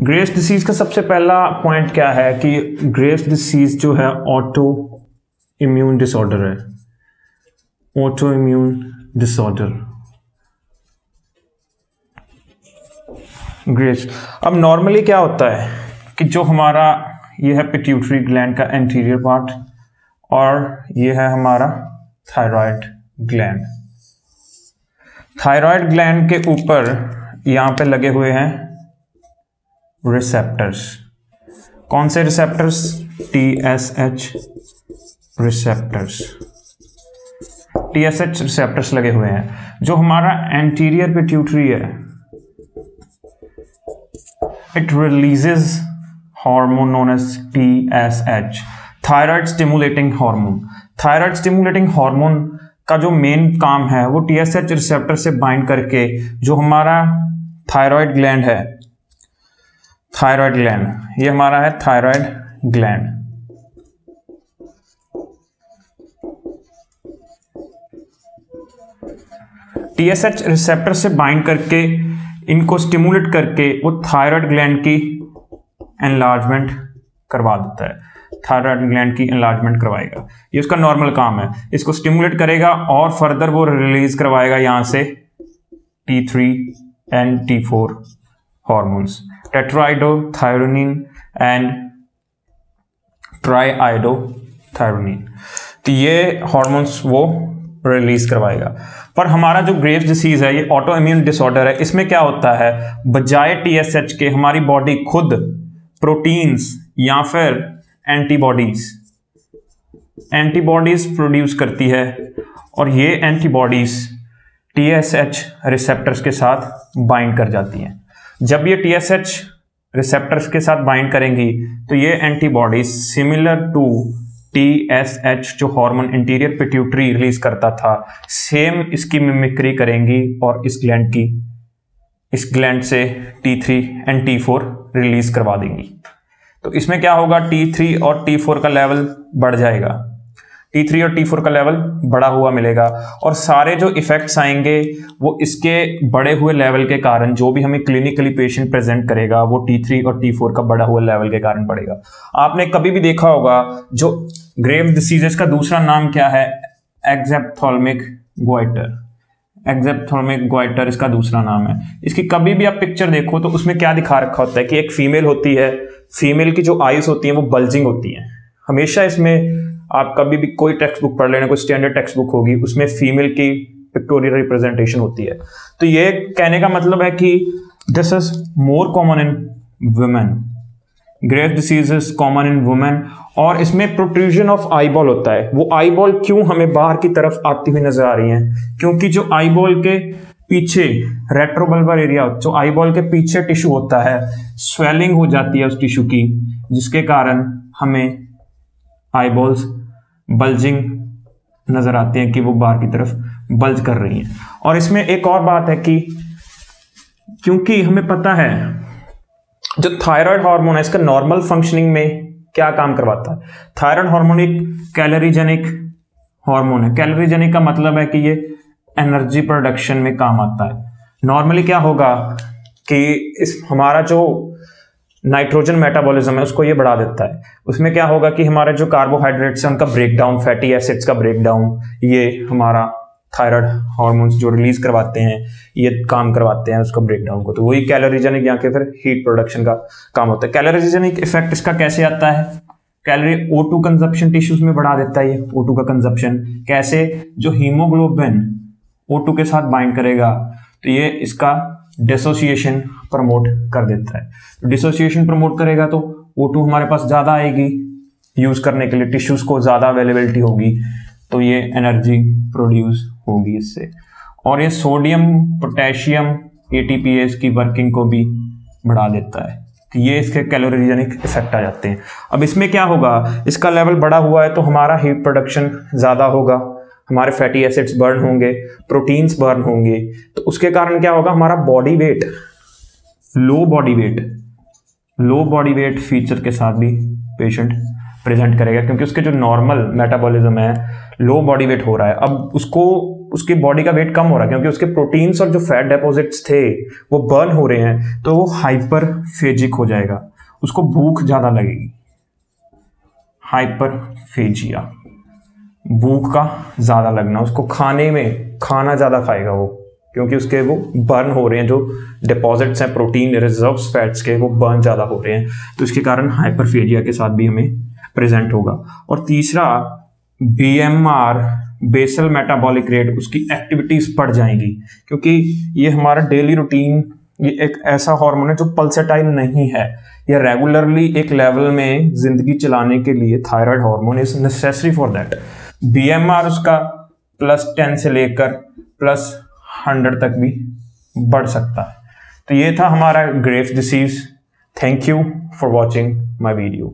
Graves disease का सबसे पहला पॉइंट क्या है कि ग्रेव्स डिसीज जो है ऑटो इम्यून डिसऑर्डर है। ऑटो इम्यून डिसऑर्डर ग्रेव्स अब नॉर्मली क्या होता है कि जो हमारा ये है पिट्यूटरी ग्लैंड का एंटीरियर पार्ट और ये है हमारा थायराइड ग्लैंड थायराइड ग्लैंड के ऊपर यहाँ पे लगे हुए हैं रिसेप्टर्स कौन से receptors T S H receptors T S H receptors लगे हुए हैं। जो हमारा एंटीरियर पिट्यूटरी है it releases hormone known as T S H thyroid stimulating hormone thyroid stimulating hormone का जो मेन काम है, वो टी एस एच रिसेप्टर से बाइंड करके जो हमारा थायराइड ग्लैंड है थायराइड ग्लैंड। ये हमारा है थायराइड ग्लैंड। टीएसएच रिसेप्टर से बाइंड करके, इनको स्टिमुलेट करके, वो थायराइड ग्लैंड की एनलार्जमेंट करवा देता है। थायराइड ग्लैंड की एनलार्जमेंट करवाएगा। ये उसका नॉर्मल काम है। इसको स्टिमुलेट करेगा और फर्दर वो रिलीज़ करवाएगा यहाँ से T three and T four hormones tetraiodothyronine and triiodothyronine तो ये हॉर्मोन्स वो रिलीज़ करवाएगा। पर हमारा जो ग्रेव्स डिसीज है, ये ऑटो इम्यून डिसऑर्डर है, इसमें क्या होता है? बजाय टीएसएच के हमारी बॉडी खुद प्रोटीन्स या फिर एंटीबॉडीज एंटीबॉडीज प्रोड्यूस करती है और ये एंटीबॉडीज टीएसएच रिसेप्टर्स के साथ बाइंड कर जाती हैं। जब ये टीएसएच रिसेप्टर्स के साथ बाइंड करेंगी तो ये antibodies similar to T S H जो हार्मोन इंटीरियर पिट्यूटरी रिलीज़ करता था सेम इसकी मिमिक्री करेंगी और इस ग्लैंड की, इस ग्लैंड से T three and T four release करवा देंगी। तो इसमें क्या होगा? टी थ्री और टी फोर का लेवल बढ़ जाएगा। टी थ्री और टी फोर का लेवल बढ़ा हुआ मिलेगा। और सारे जो इफेक्ट्स आएँगे, वो इसके बड़े हुए लेवल के कारण, जो भी हमें क्लिनिकली पेशेंट प्रेजेंट करेगा, वो टी थ्री और टी फोर का बढ़ा हुआ लेवल के कारण पड़ेगा। आपने कभी भी देखा होगा, जो ग्रेव डिसीजेस का दूसरा नाम क्या है? एग्जेप्थोलमिक ग्वाइटर एग्जेप्थोलमिक ग्वाइटर इसका दूसरा नाम है। इसकी कभी भी आप पिक्चर देखो तो उसमें क्या दिखा रखा होता है कि एक फीमेल होती है। फीमेल की जो आईज होती है, वो बल्जिंग होती है। हमेशा इसमें आप कभी भी कोई टेक्स्ट बुक पढ़ लेना, कोई स्टैंडर्ड टेक्स्ट बुक होगी, उसमें फीमेल की पिक्टोरियल रिप्रेजेंटेशन होती है। तो ये कहने का मतलब है कि this is more common in women Grave disease is common in women और इसमें प्रोट्रूजन ऑफ़ आईबॉल होता है। वो आईबॉल क्यों हमें बाहर की तरफ़ आती हुई नज़र आ रही है? क्योंकि जो आईबॉल के पीछे रेट्रोबल्बर एरिया जो आईबॉल के पीछे टिश्यू होता है स्वेलिंग हो जाती है उस टिश्यू की, जिसके कारण हमें आईबॉल्स बल्जिंग नज़र आते हैं कि वो बाहर की तरफ़ बल्ज कर रही हैं। और इसमें एक और बात है कि क्योंकि हमें पता है, जो थायराइड हार्मोन है, इसका नॉर्मल फंक्शनिंग में क्या काम करवाता है? थायराइड हार्मोन एक कैलोरीजेनिक हार्मोन है। कैलोरीजेनिक का मतलब है कि ये एनर्जी प्रोडक्शन में काम आता है। नॉर्मली क्या होगा कि इस हमारा जो नाइट्रोजन मेटाबॉलिज्म है, उसको ये बढ़ा देता है। उसमें क्या होगा कि हमारे जो कार्बोहाइड्रेट्स हैं, उनका ब्रेकडाउन फैटी एसिड्स का ब्रेकडाउन ये हमारा थायराइड हार्मोन्स जो रिलीज़ करवाते हैं, ये काम करवाते हैं उसका ब्रेकडाउन को। तो वही कैलोरीजेनिक या फिर हीट प्रोडक्शन का काम होता है। कैलोरीजेनिक इफ़ेक्ट इसका कैसे आता है? Calorie O two consumption tissues में बढ़ा देता है ये ओ टू का कंजप्शन कैसे? जो हीमोग्लोबिन ओ टू के साथ बाइंड करेगा तो ये इसका डिसोसिएशन प्रमोट कर देता है। तो डिसोसिएशन प्रमोट करेगा तो ओ हमारे पास ज़्यादा आएगी। यूज़ करने के लिए टिश्यूज को ज़्यादा अवेलेबिलिटी होगी। तो ये एनर्जी प्रोड्यूस होगी इससे। और ये सोडियम पोटेशियम एटीपीएस की वर्किंग को भी बढ़ा देता है। तो ये इसके कैलोरीजेनिक इफ़ेक्ट आ जाते हैं। अब इसमें क्या होगा? इसका लेवल बढ़ा हुआ है तो हमारा हीट प्रोडक्शन ज़्यादा होगा। हमारे फैटी एसिड्स बर्न होंगे प्रोटीन्स बर्न होंगे तो उसके कारण क्या होगा? हमारा body weight low body weight low body weight feature के साथ भी पेशेंट प्रेजेंट करेगा, क्योंकि उसके जो नॉर्मल मेटाबॉलिज्म है लो बॉडी वेट हो रहा है। अब उसको, उसकी बॉडी का वेट कम हो रहा है, क्योंकि उसके प्रोटीन्स और जो फैट डेपोजिट्स थे, वो बर्न हो रहे हैं तो वो हाइपरफेजिक हो जाएगा। उसको भूख ज़्यादा लगेगी। हाइपरफेजिया भूख का ज़्यादा लगना, उसको खाने में खाना ज़्यादा खाएगा वो, क्योंकि उसके वो बर्न हो रहे हैं, जो डिपॉजिट्स हैं प्रोटीन रिज़र्व फैट्स के, वो बर्न ज़्यादा हो रहे हैं। तो इसके कारण हाइपरफेजिया के साथ भी हमें प्रेजेंट होगा। और तीसरा B M R basal metabolic rate उसकी एक्टिविटीज़ बढ़ जाएँगी, क्योंकि ये हमारा डेली रूटीन ये एक ऐसा हार्मोन है जो पल्सेटाइल नहीं है। या रेगुलरली एक लेवल में ज़िंदगी चलाने के लिए thyroid hormone is necessary for that B M R उसका प्लस टेन से लेकर प्लस हंड्रेड तक भी बढ़ सकता है। तो ये था हमारा Graves disease thank you for watching my video